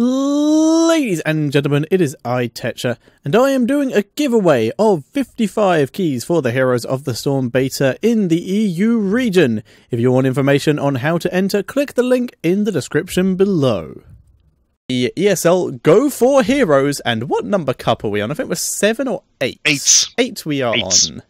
Ladies and gentlemen, it is I, Tetcher, and I am doing a giveaway of 55 keys for the Heroes of the Storm beta in the EU region. If you want information on how to enter, click the link in the description below. The ESL Go for Heroes, and what number cup are we on? I think we're 7 or 8? Eight. 8 we are Eight. on.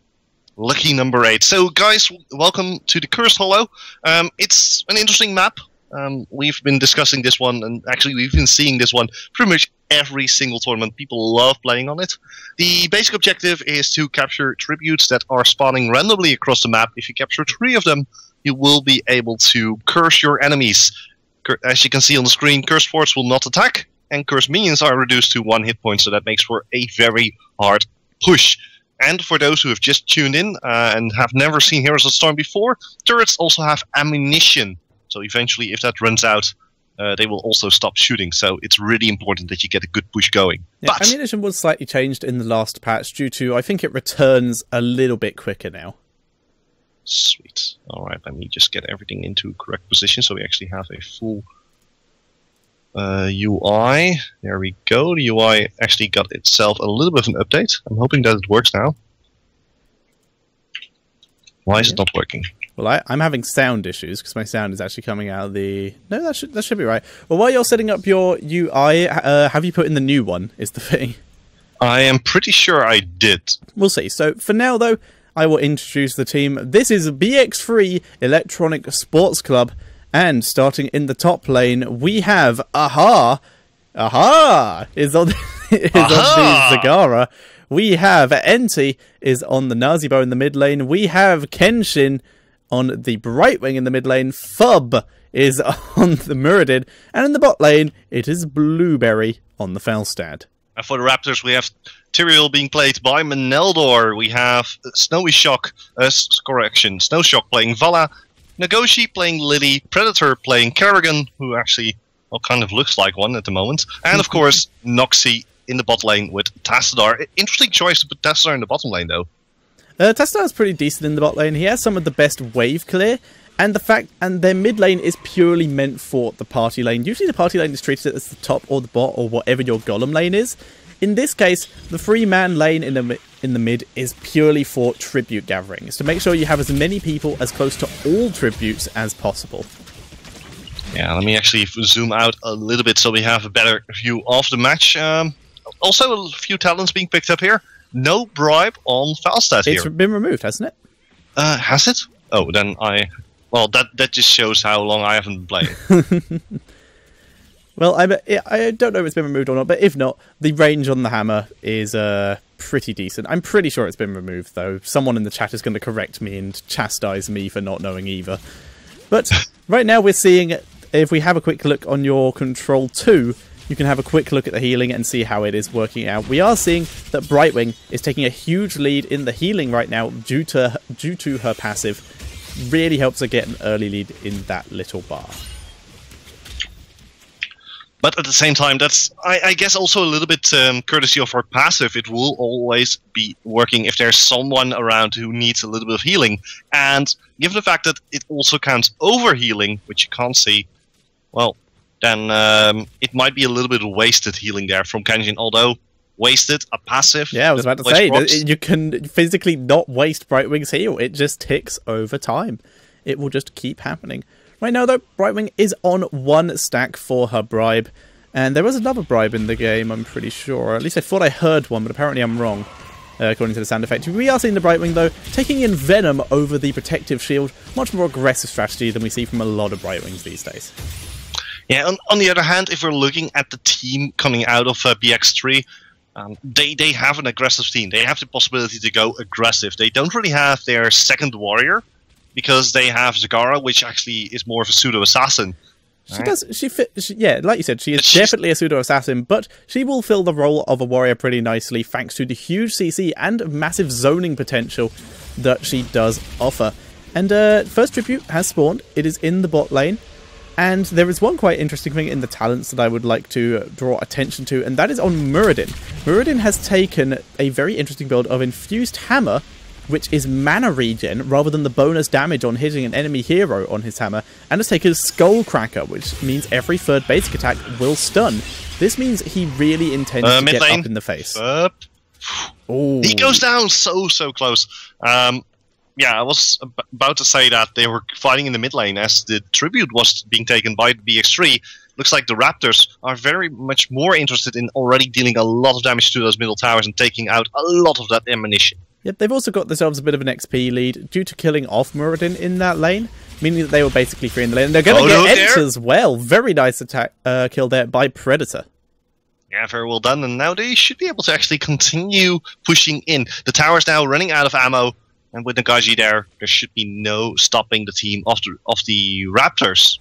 Lucky number eight. So, guys, welcome to the Cursed Hollow. Um, it's an interesting map. Um, we've been discussing this one, and actually, we've been seeing this one pretty much every single tournament. People love playing on it. The basic objective is to capture tributes that are spawning randomly across the map. If you capture three of them, you will be able to curse your enemies. As you can see on the screen, cursed forts will not attack, and cursed minions are reduced to one hit point, so that makes for a very hard push. And for those who have just tuned in uh, and have never seen Heroes of Storm before, turrets also have ammunition. So eventually, if that runs out, uh, they will also stop shooting. So it's really important that you get a good push going. Yeah, but ammunition was slightly changed in the last patch due to, I think it returns a little bit quicker now. sweet. All right, let me just get everything into correct position so we actually have a full uh, UI. There we go. The UI actually got itself a little bit of an update. I'm hoping that it works now. Why is it not working? Well, I, I'm having sound issues because my sound is actually coming out of the. No, that should that should be right. Well, while you're setting up your UI, uh, have you put in the new one? Is the thing. I am pretty sure I did. We'll see. So for now, though, I will introduce the team. This is BX3 Electronic Sports Club, and starting in the top lane, we have Aha. Aha is on is Aha! on the Zagara. We have Enti is on the Nazeebo in the mid lane. We have Kenshin on the Brightwing in the mid lane. Fub is on the Muradin, and in the bot lane, it is Blueberry on the Falstad. And for the Raptors, we have Tyrael being played by Meneldor. We have Snowy Shock, uh, correction, Snow Shock playing Valla, Nagoshi playing Li Li, Predator playing Kerrigan, who actually well, kind of looks like one at the moment, and of course Noxy in the bot lane with Tassadar. Interesting choice to put Tassadar in the bottom lane, though. Uh, is pretty decent in the bot lane. He has some of the best wave clear, and the fact and their mid lane is purely meant for the party lane. Usually, the party lane is treated as the top or the bot or whatever your golem lane is. In this case, the free man lane in the in the mid is purely for tribute gathering. It's to make sure you have as many people as close to all tributes as possible. Yeah, let me actually zoom out a little bit so we have a better view of the match. Um, also, a few talents being picked up here. No bribe on Falstad here. It's been removed, hasn't it? Uh, has it? Oh, then I. Well, that that just shows how long I haven't played. Well, I I don't know if it's been removed or not, but if not, the range on the hammer is uh, pretty decent. I'm pretty sure it's been removed, though. Someone in the chat is going to correct me and chastise me for not knowing either. But right now, we're seeing if we have a quick look on your control two, you can have a quick look at the healing and see how it is working out. We are seeing that Brightwing is taking a huge lead in the healing right now due to due to her passive. Really helps her get an early lead in that little bar. but at the same time, that's I, I guess also a little bit um, courtesy of her passive. It will always be working if there's someone around who needs a little bit of healing. And given the fact that it also counts over healing, which you can't see, well, then um, it might be a little bit of wasted healing there from Kenshin. Although wasted, a passive. Yeah, I was about to say you can physically not waste Brightwing's heal. It just ticks over time. It will just keep happening. Right now, though, Brightwing is on one stack for her bribe, and there was another bribe in the game. I'm pretty sure. At least I thought I heard one, but apparently I'm wrong. Uh, according to the sound effect, we are seeing the Brightwing though taking Envenom over the protective shield. Much more aggressive strategy than we see from a lot of Brightwings these days. Yeah, on, on the other hand, if we're looking at the team coming out of uh, BX3, um, they, they have an aggressive team. They have the possibility to go aggressive. They don't really have their second warrior because they have Zagara, which actually is more of a pseudo assassin. She Right. does. She fit. She, yeah, like you said, she is she's- definitely a pseudo assassin, but she will fill the role of a warrior pretty nicely thanks to the huge CC and massive zoning potential that she does offer. And uh, first tribute has spawned. It is in the bot lane. And there is one quite interesting thing in the talents that I would like to uh, draw attention to, and that is on Muradin. Muradin has taken a very interesting build of Infused Hammer which is mana regen rather than the bonus damage on hitting an enemy hero on his hammer, and has taken Skull Cracker, which means every third basic attack will stun. This means he really intends Uh, to get lane. up in the face. Ooh. He goes down so so close. Um, yeah, I was ab- about to say that they were fighting in the mid lane as the tribute was being taken by BX3. Looks like the Raptors are very much more interested in already dealing a lot of damage to those middle towers and taking out a lot of that ammunition. Yep, they've also got themselves a bit of an XP lead due to killing off Muradin in that lane, meaning that they were basically free in the lane. And they're going Oh, to look get. Ents as well. Very nice attack uh, kill there by Predator. Yeah, very well done. And now they should be able to actually continue pushing in. The tower's now running out of ammo, and with Nagaji there, there should be no stopping the team of the of the Raptors.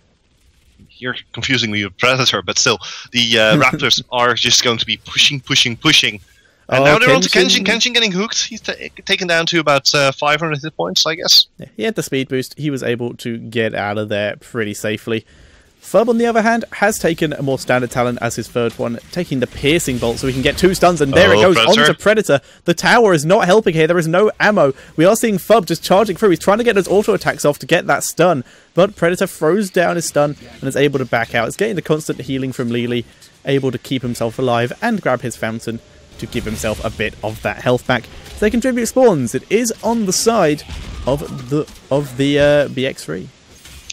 You're confusing me with Predator, but still, the uh, Raptors are just going to be pushing, pushing, pushing. And Oh, now they're on to Kenshin. Kenshin. Kenshin getting hooked. He's ta taken down to about uh, 500 hit points, I guess. Yeah, he had the speed boost. He was able to get out of there pretty safely. Fub, on the other hand, has taken a more standard talent as his third one, taking the piercing bolt so he can get two stuns, and there it Oh, goes Predator. onto Predator. The tower is not helping here. There is no ammo. We are seeing Fub just charging through. He's trying to get those auto attacks off to get that stun, but Predator throws down his stun and is able to back out. It's getting the constant healing from Li Li, able to keep himself alive and grab his fountain to give himself a bit of that health back. So they contribute spawns. It is on the side of the of the uh, BX3.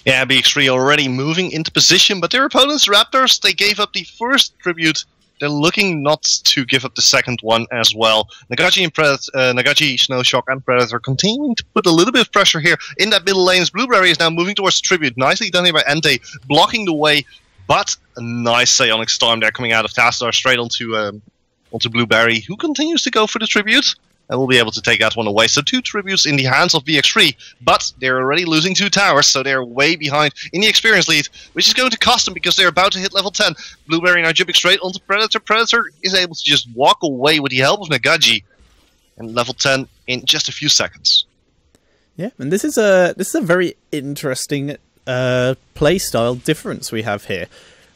Yeah, BX3 already moving into position, but their opponents, Raptors, they gave up the first tribute. They're looking not to give up the second one as well. Nagachi and Predator, uh, Nagachi, Snowshock, and Predator continuing to put a little bit of pressure here in that middle lane. Blueberry is now moving towards the tribute. Nicely done here by Entei, blocking the way, but a nice Psionic Storm there coming out of Tassadar straight onto um, onto Blueberry, who continues to go for the tribute. And we'll be able to take that one away. So two tributes in the hands of BX3, but they're already losing two towers, so they're way behind in the experience lead, which is going to cost them because they're about to hit level 10. Blueberry now jumping straight onto Predator. Predator is able to just walk away with the help of Nagaji, and level 10 in just a few seconds. Yeah, and this is a this is a very interesting uh, play style difference we have here.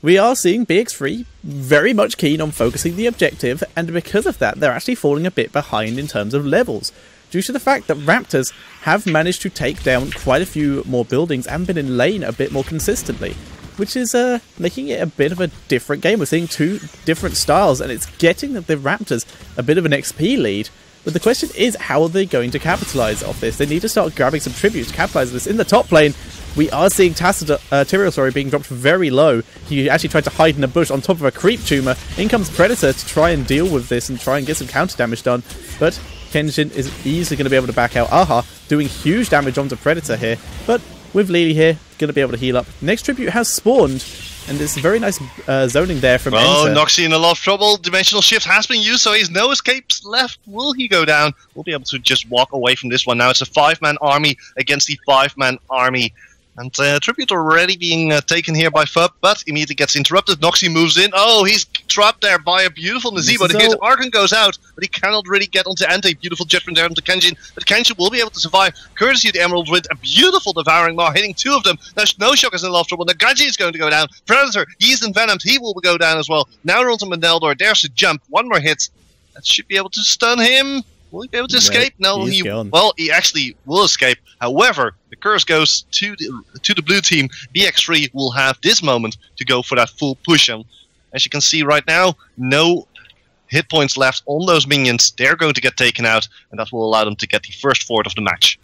We are seeing BX3 very much keen on focusing the objective, and because of that, they're actually falling a bit behind in terms of levels. Due to the fact that Raptors have managed to take down quite a few more buildings and been in lane a bit more consistently, which is uh, making it a bit of a different game. We're seeing two different styles, and it's getting the Raptors a bit of an XP lead. But the question is, how are they going to capitalize off this? They need to start grabbing some tributes to capitalize this. In the top lane, we are seeing Tacita, uh, Tyrael, sorry, being dropped very low. He actually tried to hide in a bush on top of a creep tumor. In comes Predator to try and deal with this and try and get some counter damage done. But Kenshin is easily going to be able to back out Aha, doing huge damage onto Predator here. But with Li Li here, going to be able to heal up. Next tribute has spawned, and it's very nice uh, zoning there from Oh, Enter. Noxie in a lot of trouble. Dimensional shift has been used, so he's no escapes left. Will he go down? We'll be able to just walk away from this one now. It's a five man army against the five man army. And uh, tribute already being uh, taken here by Fub, but immediately gets interrupted. Noxie moves in. Oh, he's trapped there by a beautiful hit So- Archon goes out, but he cannot really get onto Ante. Beautiful judgment there onto Kenshin, but Kenshin will be able to survive courtesy of the Emerald with a beautiful devouring maw hitting two of them. Now Snowshock is in a lot of trouble. Nagaji is going to go down. Predator, he's envenomed. He will go down as well. Now onto Meneldor. There's a jump. One more hit. That should be able to stun him. Will he be able to No, escape? No, he's he gone. well, he actually will escape. However, the curse goes to the to the blue team. BX3 will have this moment to go for that full push. And as you can see right now, no hit points left on those minions. They're going to get taken out, and that will allow them to get the first fort of the match.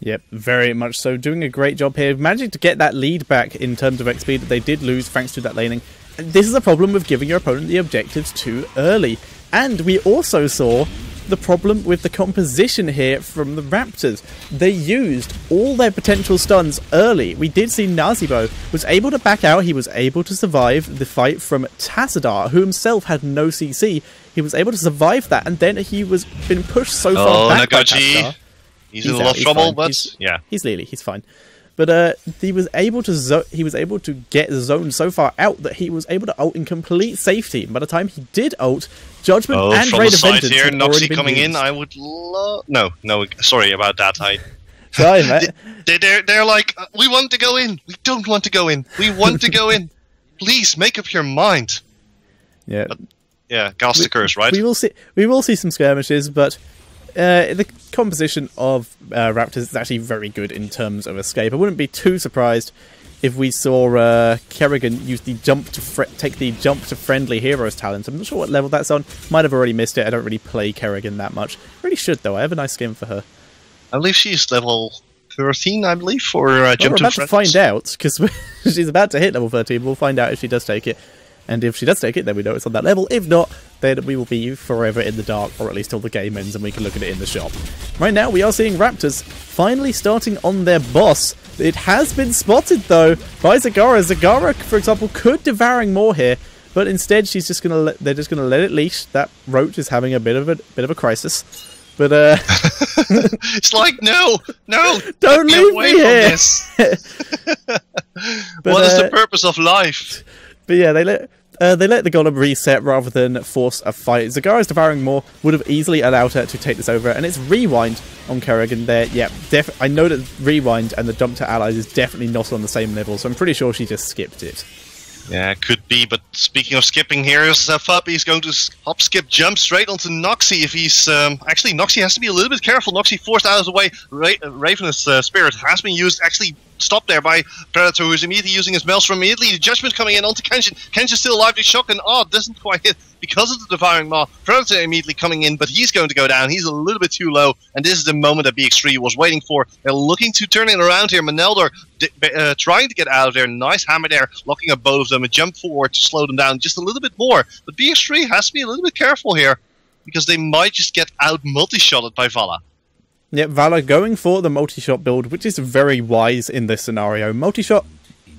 Yep, very much so. Doing a great job here, managing to get that lead back in terms of XP that they did lose thanks to that laning. This is a problem with giving your opponent the objectives too early. And we also saw the problem with the composition here from the Raptors. They used all their potential stuns early. We did see Nazeebo was able to back out. He was able to survive the fight from Tassadar, who himself had no CC. He was able to survive that, and then he was been pushed so far Oh, back by Tassadar. He's, He's in a lot of trouble, but He's- yeah. He's Li Li, he's fine. But uh, he was able to zo- he was able to get zoned so far out that he was able to ult in complete safety. And by the time he did ult, Judgment Oh, and from Raid the of side Vengeance here, had already Noxie been coming in. I would love. No, no, sorry about that. I Try, mate. they, they're they're like, uh, we want to go in. We don't want to go in. We want to go in. Please make up your mind. yeah, Yeah, cast the curse, right? we will see. We will see some skirmishes, but uh, the composition of uh, Raptors is actually very good in terms of escape. I wouldn't be too surprised if we saw uh, Kerrigan use the jump to take the jump to friendly heroes talent. I'm not sure what level that's on. Might have already missed it. I don't really play Kerrigan that much. Really should though. I have a nice skin for her. I believe she's level 13, I believe, for uh, Well, jump we're to about to friends. find out because she's about to hit level 13. We'll find out if she does take it. And if she does take it, then we know it's on that level. If not, then we will be forever in the dark, or at least till the game ends and we can look at it in the shop. Right now, we are seeing Raptors finally starting on their boss. It has been spotted, though, by Zagara. Zagara, for example, could devouring maw here, but instead she's just gonna let, they're just gonna let it leash. That roach is having a bit of a bit of a crisis. But uh It's like, no, no, Don't leave me here. this. But, what is uh, the purpose of life? But yeah, they let uh, they let the golem reset rather than force a fight. Zagara's devouring maw would have easily allowed her to take this over, and it's rewind on Kerrigan there. Yeah, I know that rewind and the jump to allies is definitely not on the same level, so I'm pretty sure she just skipped it. Yeah, could be. But speaking of skipping, here's uh, Fuppy. He's going to hop, skip, jump straight onto Noxie. If he's um, actually Noxie has to be a little bit careful. Noxie forced out of the way. Ra- Ravenous uh, Spirit has been used. Actually stopped there by Predator, who's immediately using his Maelstrom. Immediately, the Judgment coming in onto Kenshin. Kenshin still alive. The and Oh, doesn't quite hit because of the Devouring Maw. Predator immediately coming in, but he's going to go down. He's a little bit too low, and this is the moment that BX3 was waiting for. They're looking to turn it around here. Maneldor di- uh, trying to get out of there. Nice hammer there, locking up both of them. A jump forward to slow them down just a little bit more. But BX3 has to be a little bit careful here because they might just get out multi-shotted by Valla. Yeah, Valla going for the multi-shot build, which is very wise in this scenario. Multi-shot,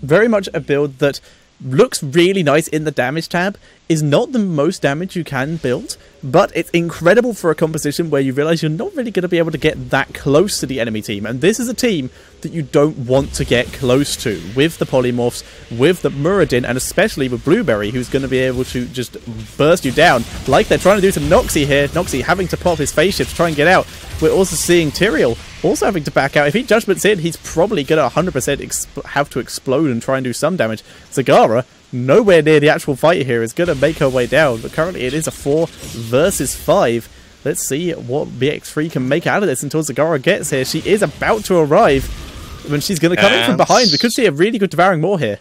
very much a build that looks really nice in the damage tab, is not the most damage you can build, but it's incredible for a composition where you realize you're not really going to be able to get that close to the enemy team. And this is a team that you don't want to get close to with the polymorphs, with the Muradin, and especially with Blueberry, who's going to be able to just burst you down like they're trying to do to Noxie here. Noxie having to pop his face shift to try and get out. We're also seeing Tyrael also having to back out. If he judgments in, he's probably going to 100% exp- have to explode and try and do some damage. Zagara, nowhere near the actual fight here, is going to make her way down. But currently it is a 4 versus 5. Let's see what BX3 can make out of this until Zagara gets here. She is about to arrive. When she's going to come in from behind, we could see a really good devouring maw here.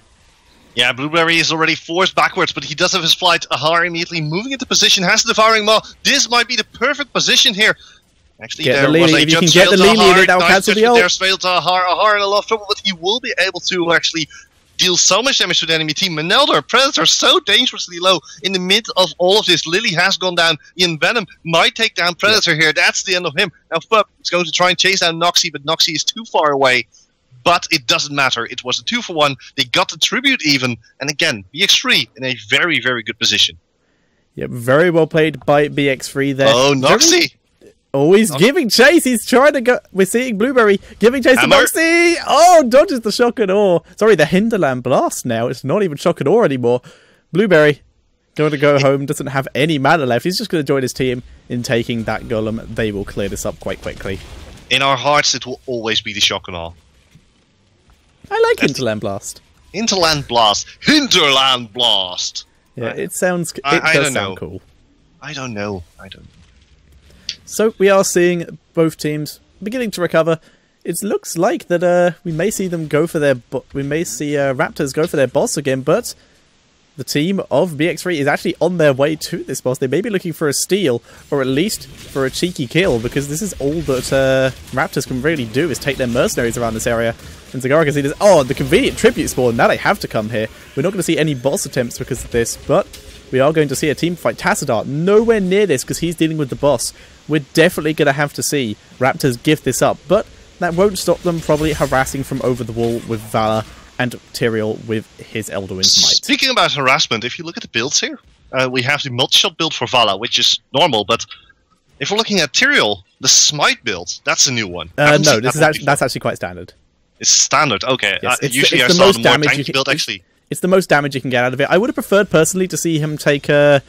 Yeah, Blueberry is already forced backwards, but he does have his flight. Ahar immediately moving into position, has the devouring maw. This might be the perfect position here. Actually, Get there the was a If you can get the Li Li in Ahar. it, that'll cancel the ult. There, sail to Ahar. Ahar in a lot of trouble, but he will be able to actually deal so much damage to the enemy team. Manelder, Predator, so dangerously low in the mid of all of this. Li Li has gone down. Envenom might take down Predator here. That's the end of him. Now, Fup is going to try and chase down Noxie, but Noxie is too far away. But it doesn't matter. It was a two for one. They got the tribute even. And again, BX3 in a very, very good position. Yeah, very well played by BX3 there. Oh, Very- Noxie! Oh, he's giving chase. He's trying to go. We're seeing Blueberry giving chase Hammer. to Noxie. Oh, dodges the shock and awe. Sorry, the Hinterland blast now. It's not even shock and awe anymore. Blueberry going to go home. Doesn't have any mana left. He's just going to join his team in taking that golem. They will clear this up quite quickly. In our hearts, it will always be the shock and all. I like That's- Hinterland blast. Hinterland Blast. Hinterland Blast! Yeah, it sounds. It I- I does don't sound know. cool. I don't know. I don't So we are seeing both teams beginning to recover. It looks like that uh, we may see them go for their. We may see uh, Raptors go for their boss again, but the team of BX3 is actually on their way to this boss. They may be looking for a steal, or at least for a cheeky kill, because this is all that uh, Raptors can really do is take their mercenaries around this area. And Zagara can see this. Oh, the convenient tribute spawn. Now they have to come here. We're not going to see any boss attempts because of this, but we are going to see a team fight. Tassadar nowhere near this because he's dealing with the boss. We're definitely going to have to see Raptors give this up, but that won't stop them probably harassing from over the wall with Valla and Tyrael with his El'Druin's Might. Speaking about harassment, if you look at the builds here, uh, we have the multi-shot build for Valla, which is normal, but if we're looking at Tyrael, the Smite build, that's a new one. Uh, no, this is actually, that's actually quite standard. It's standard, okay. Yes, uh, it's the- usually it's I the saw most the more damage tanky you can- build, actually. It's the most damage you can get out of it. I would have preferred personally to see him take uh,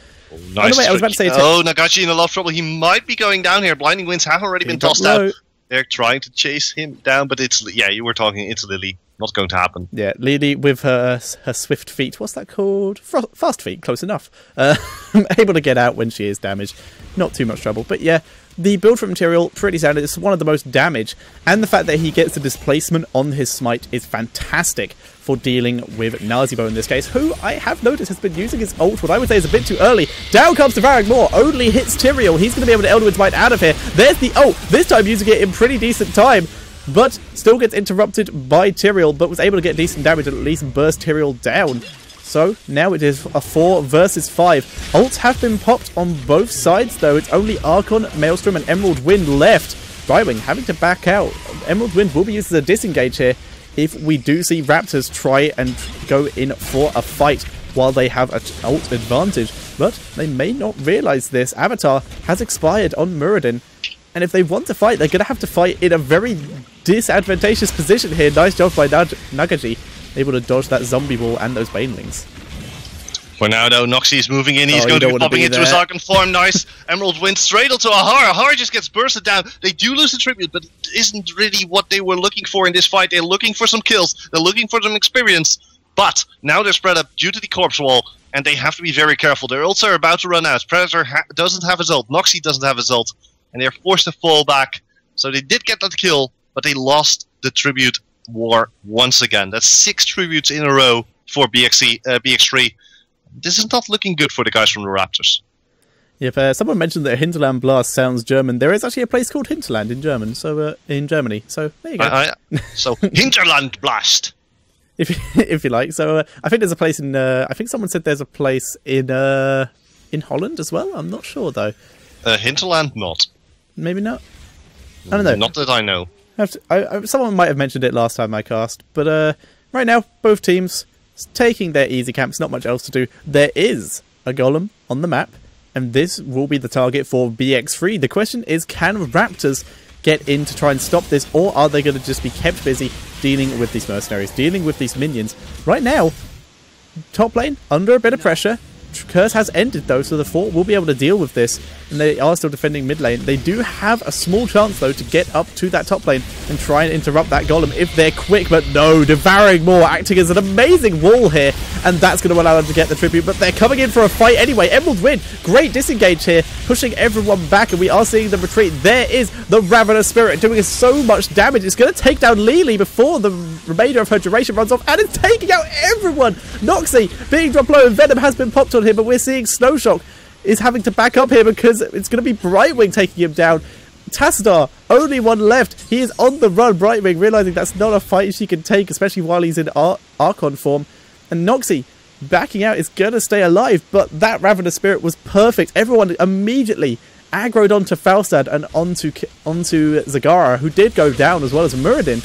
Nice way, I was about to say- Oh, Nagachi in a lot of trouble. He might be going down here. Blinding Winds have already been drop tossed out. They're trying to chase him down, but it's yeah. You were talking. It's Li Li. Not going to happen. Yeah, Li Li with her her swift feet. What's that called? Fro- fast feet. Close enough. Uh, able to get out when she is damaged. Not too much trouble. But yeah, the build from Tyrael, pretty standard. It's one of the most damage, and the fact that he gets the displacement on his smite is fantastic for dealing with Nazeebo in this case, who I have noticed has been using his ult, what I would say is a bit too early. Down comes Devouring Maw, only hits Tyrael. He's going to be able to El'Druin's Might out of here. There's the ult, this time using it in pretty decent time, but still gets interrupted by Tyrael, but was able to get decent damage and at least burst Tyrael down. So now it is a 4 versus 5. Ults have been popped on both sides though. It's only Archon, Maelstrom and Emerald Wind left. Brightwing having to back out. Emerald Wind will be used as a disengage here if we do see Raptors try and go in for a fight while they have an ult advantage. But they may not realise this. Avatar has expired on Muradin. And if they want to fight, they're going to have to fight in a very disadvantageous position here. Nice job by Nag Nagaji, able to dodge that zombie wall and those banelings. For now, though, Noxy is moving in. He's Oh, going to be popping be into his. Archon form. Nice. Emerald Wind straight onto Ahara. Ahara just gets bursted down. They do lose the tribute, but it isn't really what they were looking for in this fight. They're looking for some kills. They're looking for some experience. But now they're spread up due to the corpse wall, and they have to be very careful. Their ults are about to run out. Predator ha- doesn't have his ult. Noxy doesn't have his ult, and they're forced to fall back. So they did get that kill, but they lost the tribute war once again. That's six tributes in a row for BXE, uh, BX3 this is not looking good for the guys from the Raptors. Yep, uh, someone mentioned that Hinterland Blast sounds German. There is actually a place called Hinterland in German, so uh, in Germany. So there you go. I, so Hinterland Blast. if if you like. So uh, I think there's a place in. Uh, I think someone said there's a place in uh, in Holland as well. I'm not sure though. Uh, Hinterland, not. Maybe not. I don't know. Not that I know. I I- someone might have mentioned it last time I cast, but uh, right now both teams taking their easy camps. Not much else to do. There is a golem on the map, and this will be the target for BX3. The question is, can Raptors get in to try and stop this, or are they going to just be kept busy dealing with these mercenaries, dealing with these minions? Right now, top lane under a bit of pressure. Curse has ended though, so the fort will be able to deal with this, and they are still defending mid lane. They do have a small chance though to get up to that top lane and try and interrupt that golem if they're quick, but no, devouring maw, acting as an amazing wall here, and that's going to allow them to get the tribute. But they're coming in for a fight anyway. Emerald Wind, great disengage here, pushing everyone back, and we are seeing them retreat. There is the Ravenous Spirit doing so much damage. It's going to take down Li Li before the remainder of her duration runs off, and it's taking out everyone. Noxy being dropped low, and Venom has been popped on him, but we're seeing Snowshock is having to back up here because it's going to be Brightwing taking him down. Tassadar, only one left. He is on the run. Brightwing realizing that's not a fight she can take, especially while he's in Ar- Archon form. And Noxy backing out is going to stay alive, but that Ravenous Spirit was perfect. Everyone immediately aggroed onto Falstad and onto onto Zagara, who did go down as well as Muradin,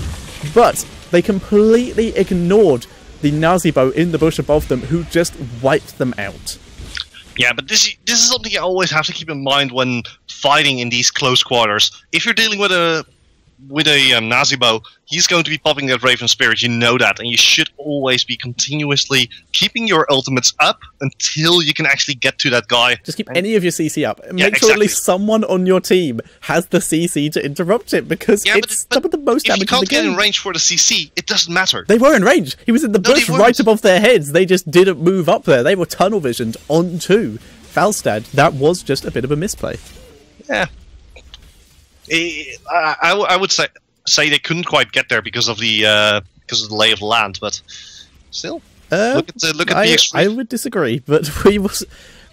but they completely ignored the Nazi Nazeebo in the bush above them, who just wiped them out. Yeah, but this this is something you always have to keep in mind when fighting in these close quarters. If you're dealing with a with a um, Nazeebo, he's going to be popping that Raven Spirit. You know that, and you should always be continuously keeping your ultimates up until you can actually get to that guy. Just keep any of your CC up. Make Yeah, sure at least someone on your team has the CC to interrupt it because Yeah, it's but some of the most if you damage in the can't get in range for the CC, it doesn't matter. They were in range. He was in the No, bush right above their heads. They just didn't move up there. They were tunnel visioned onto Falstad. That was just a bit of a misplay. Yeah, I, I, I would say say they couldn't quite get there because of the uh, because of the lay of the land, but still, Uh, look at the, look at I, BX3. I would disagree, but we will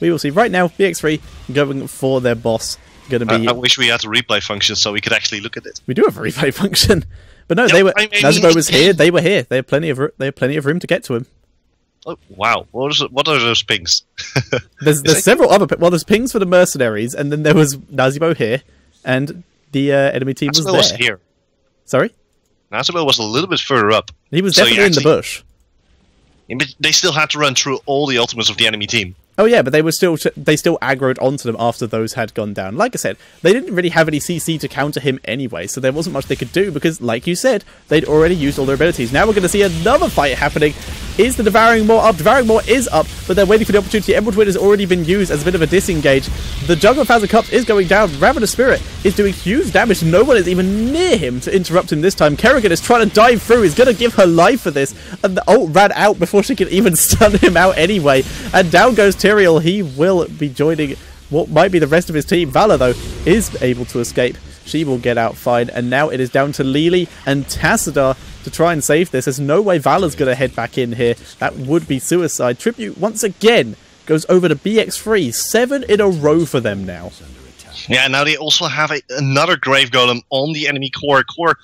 we will see. Right now, BX3 going for their boss. Going to I, be. I wish we had a replay function so we could actually look at it. we do have a replay function, but no, Yeah, they were. I mean- Nazeebo was here. They were here. They had plenty of. They had plenty of room to get to him. Oh, wow, what, is what are those pings? There's there's several other. Well, there's pings for the mercenaries, and then there was Nazeebo here, and the uh, enemy team was there. was here. Sorry, Nazeebo was a little bit further up. he was So definitely in the bush. But they still had to run through all the ultimates of the enemy team. Oh yeah, but they were still they still aggroed onto them after those had gone down. Like I said, they didn't really have any CC to counter him anyway, so there wasn't much they could do because, like you said, they'd already used all their abilities. Now we're going to see another fight happening. Is the Devouring Maw up? Devouring Maw is up, but they're waiting for the opportunity. Emerald Wind has already been used as a bit of a disengage. The Juggler Thousand Cups is going down. Ravenous Spirit is doing huge damage. No one is even near him to interrupt him this time. Kerrigan is trying to dive through. He's going to give her life for this, and the ult ran out before she could even stun him out anyway. And down goes Tyrael. He will be joining what might be the rest of his team. Valla, though, is able to escape. She will get out fine, and now it is down to Li Li and Tassadar to try and save this. There's no way Valla's going to head back in here. That would be suicide. Tribute, once again, goes over to BX3. Seven in a row for them now. Yeah, now they also have a, another Grave Golem on the enemy core. Core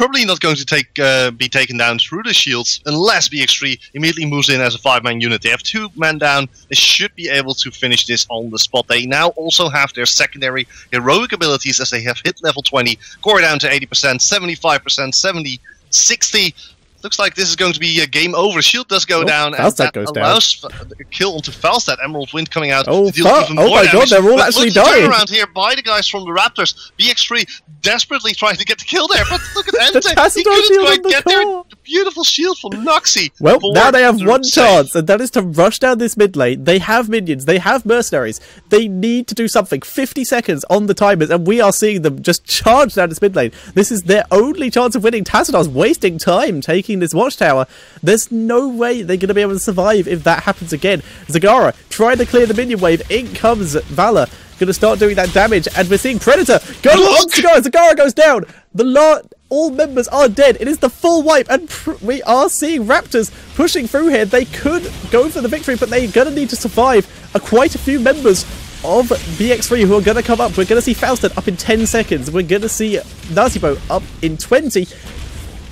probably not going to take uh, be taken down through the shields unless BX3 immediately moves in as a five-man unit. They have two men down. They should be able to finish this on the spot. They now also have their secondary heroic abilities as they have hit level 20. Core down to 80%, 75%, 70, 60 looks like this is going to be a game over. Shield does go oh, down, and that goes allows down. kill onto Falstad. Emerald Wind coming out. Oh, to deal fa- even oh my damage. god, they're all but actually look at the dying. around here by the guys from the Raptors. BX3 desperately trying to get the kill there, but look at The Entei. He couldn't quite the get there. The beautiful shield from Noxy. Well, now they have one save. chance, and that is to rush down this mid lane. They have minions, they have mercenaries. They need to do something. 50 seconds on the timers, and we are seeing them just charge down this mid lane. This is their only chance of winning. Tassadar's wasting time taking this watchtower. There's no way they're going to be able to survive if that happens again. Zagara trying to clear the minion wave. In comes Valla. Going to start doing that damage, and we're seeing Predator go on Zagara. Zagara goes down. The lot, all members are dead. It is the full wipe, and we are seeing Raptors pushing through here. They could go for the victory, but they're going to need to survive. a quite a few members of BX3 who are going to come up. We're going to see Falstad up in 10 seconds. We're going to see Nazeebo up in 20.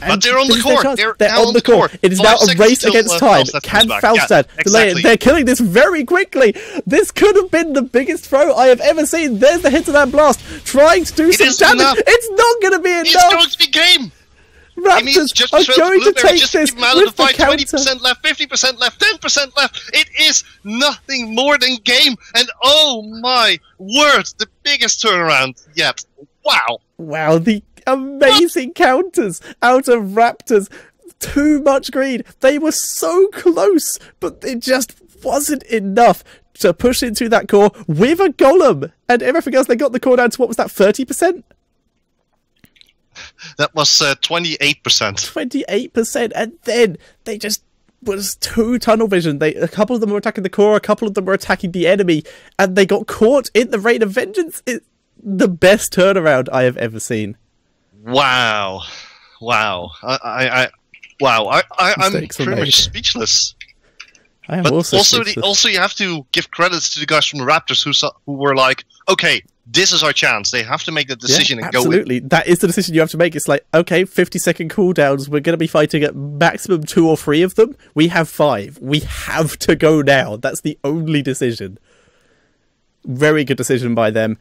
But they're on the this is their core. They're now on the core. It is Five now a race against time. Can. Falstad Yeah, delay it? They're killing this very quickly. This could have been the biggest throw I have ever seen. There's the hit of that blast, trying to do It some damage. enough. It's not going to be enough. It's going to be game. Raptors just are going to take just this keep them out of with the counter. Twenty percent left, fifty percent left, ten percent left. It is nothing more than game. And oh my word, the biggest turnaround yet. Wow. Wow, the amazing counters out of Raptors. Too much greed. They were so close, but it just wasn't enough to push into that core with a golem. And everything else, they got the core down to what was that, 30%? That was uh, twenty-eight percent. 28%. And then they just was two tunnel vision. They a couple of them were attacking the core, a couple of them were attacking the enemy, and they got caught in the rain of vengeance. It's the best turnaround I have ever seen. Wow, wow. I, I, I wow. I, I, I'm pretty made. much speechless. I am But also, also, the, also, you have to give credits to the guys from the Raptors who saw, who were like, okay, this is our chance. They have to make the decision Yeah, and go absolutely. That is the decision you have to make. It's like, okay, 50 second cooldowns. We're going to be fighting at maximum two or three of them. We have five. We have to go now. That's the only decision. Very good decision by them.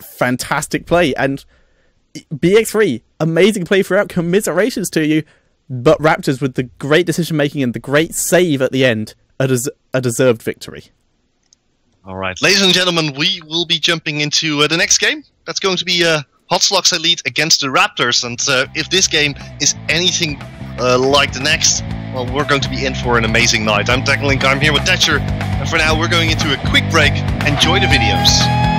Fantastic play. And BX3, amazing play throughout. Commiserations to you. But Raptors, with the great decision making and the great save at the end, a, des- a deserved victory. All right, ladies and gentlemen, we will be jumping into uh, the next game. That's going to be uh, Hot Elite against the Raptors. And uh, if this game is anything uh, like the next, well, we're going to be in for an amazing night. I'm TeknoLink, I'm here with Tetcher. And for now, we're going into a quick break. Enjoy the videos.